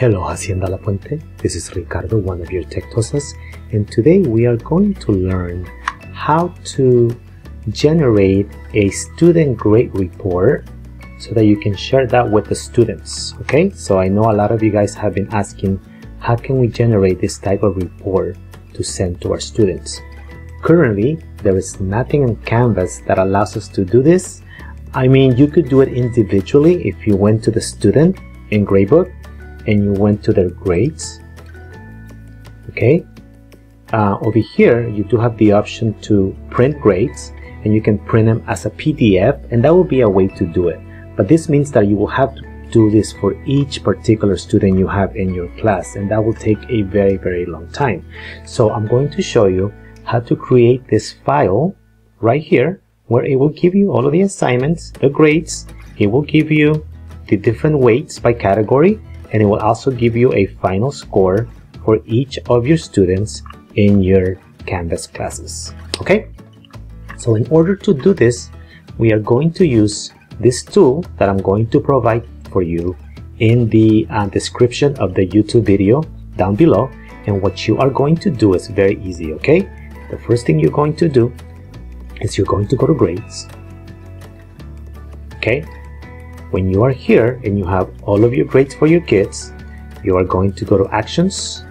Hello Hacienda La Puente, this is Ricardo, one of your tech TOSAs, and today we are going to learn how to generate a student grade report so that you can share that with the students, okay? So I know a lot of you guys have been asking, how can we generate this type of report to send to our students? Currently, there is nothing in Canvas that allows us to do this. I mean, you could do it individually if you went to the student in Gradebook and you went to their grades okay? Uh, over here you do have the option to print grades and you can print them as a PDF and that will be a way to do it. But this means that you will have to do this for each particular student you have in your class and that will take a very very long time. So I'm going to show you how to create this file right here where it will give you all of the assignments the grades. It will give you the different weights by category and it will also give you a final score for each of your students in your Canvas classes. Okay? So in order to do this, we are going to use this tool that I'm going to provide for you in the uh, description of the YouTube video down below. And what you are going to do is very easy, okay? The first thing you're going to do is you're going to go to grades. Okay, when you are here and you have all of your grades for your kids, you are going to go to Actions,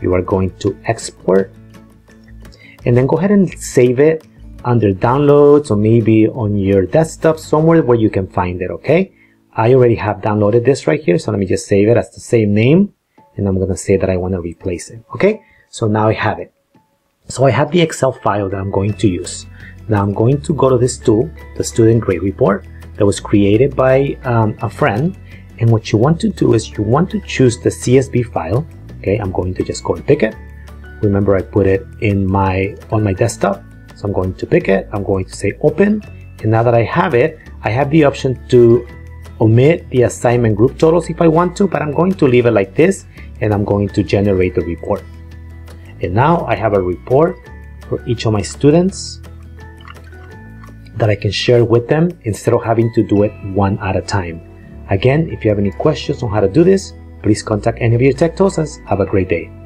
you are going to Export, and then go ahead and save it under Downloads or maybe on your desktop, somewhere where you can find it, okay? I already have downloaded this right here, so let me just save it as the same name, and I'm gonna say that I wanna replace it, okay? So now I have it. So I have the Excel file that I'm going to use. Now I'm going to go to this tool, the Student Grade Report, that was created by um, a friend. And what you want to do is you want to choose the CSV file. Okay, I'm going to just go and pick it. Remember I put it in my on my desktop. So I'm going to pick it. I'm going to say open. And now that I have it, I have the option to omit the assignment group totals if I want to, but I'm going to leave it like this and I'm going to generate the report. And now I have a report for each of my students that I can share with them instead of having to do it one at a time. Again, if you have any questions on how to do this, please contact any of your tech TOSAs. Have a great day.